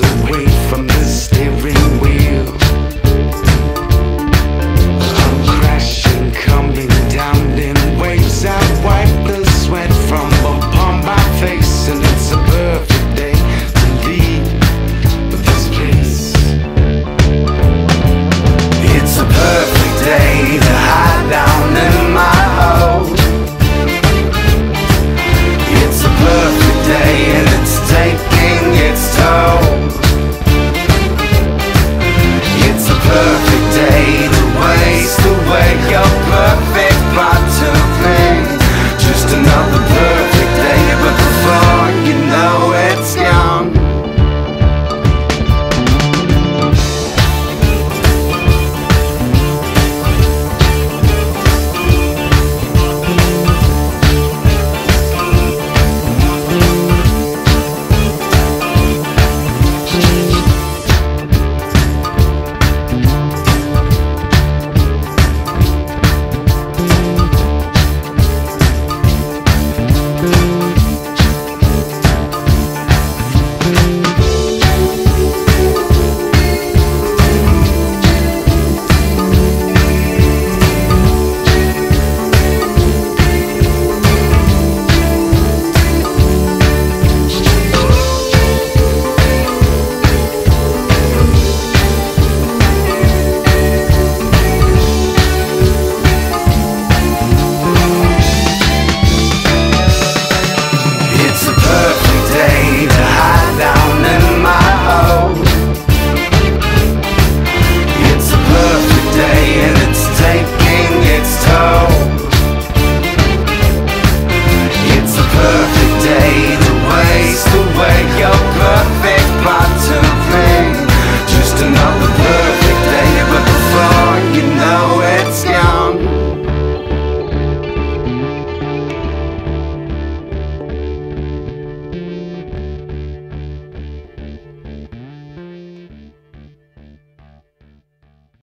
and a